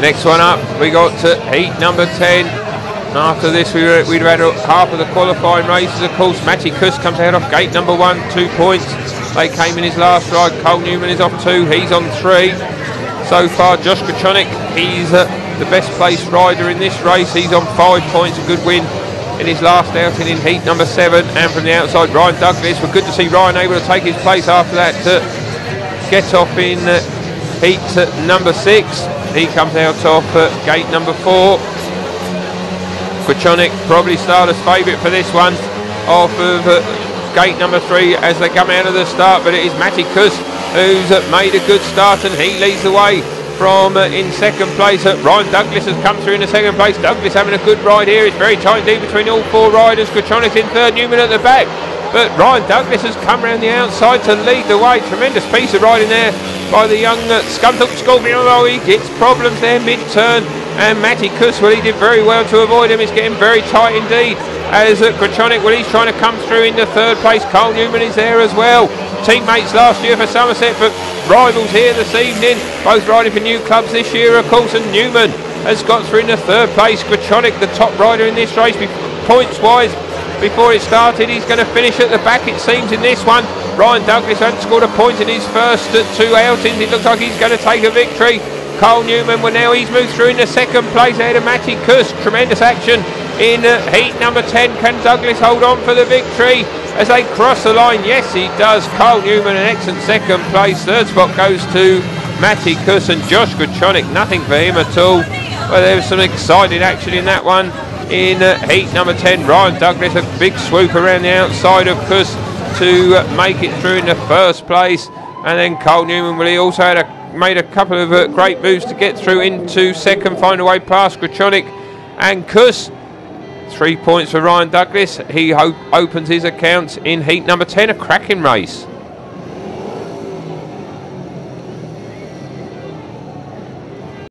Next one up, we got to heat number 10. After this, we were, we'd had half of the qualifying races. Of course, Matty Kuss comes out off gate number one, two points. They came in his last ride. Cole Newman is off two. He's on three. So far, Josh Grajczonek, he's uh, the best placed rider in this race. He's on five points, a good win in his last outing in heat number seven. And from the outside, Ryan Douglas. We're good to see Ryan able to take his place after that uh, get off in uh, heat uh, number six. He comes out off at gate number four. Grajczonek probably starter's favourite for this one off of uh, gate number three as they come out of the start but it is Matty Kuss who's uh, made a good start and he leads the way from uh, in second place. Uh, Ryan Douglas has come through in the second place. Douglas having a good ride here. It's very tight indeed between all four riders. Grajczonek's in third, Newman at the back. But Ryan Douglas has come around the outside to lead the way. Tremendous piece of riding there by the young uh, Scunthorpe Scorpion. Although he gets problems there mid-turn and Matty Kuss, well, he did very well to avoid him. It's getting very tight indeed. As uh, Grajczonek, well, he's trying to come through into third place. Cole Newman is there as well. Teammates last year for Somerset, but rivals here this evening. Both riding for new clubs this year, of course. And Newman has got through into third place. Grajczonek, the top rider in this race, points-wise. Before it started, he's going to finish at the back, it seems, in this one. Ryan Douglas hasn't scored a point in his first two outings. It looks like he's going to take a victory. Cole Newman, well now he's moved through in the second place ahead of Matty Kuss. Tremendous action in uh, heat number 10. Can Douglas hold on for the victory as they cross the line? Yes, he does. Cole Newman, an excellent second place. Third spot goes to Matty Kuss and Josh Grajczonek. Nothing for him at all. Well, there was some exciting action in that one. In heat number 10, Ryan Douglas, a big swoop around the outside of Kuss to make it through in the first place. And then Cole Newman, well, he also had a made a couple of uh, great moves to get through into second, find a way past Grajczonek and Kuss. Three points for Ryan Douglas. He opens his accounts in heat number 10, a cracking race.